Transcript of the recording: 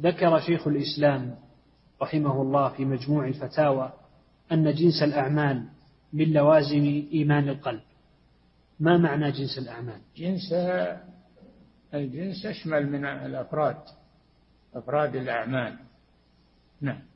ذكر شيخ الإسلام رحمه الله في مجموع الفتاوى أن جنس الأعمال من لوازم إيمان القلب. ما معنى جنس الأعمال؟ جنس الجنس أشمل من الأفراد أفراد الأعمال. نعم.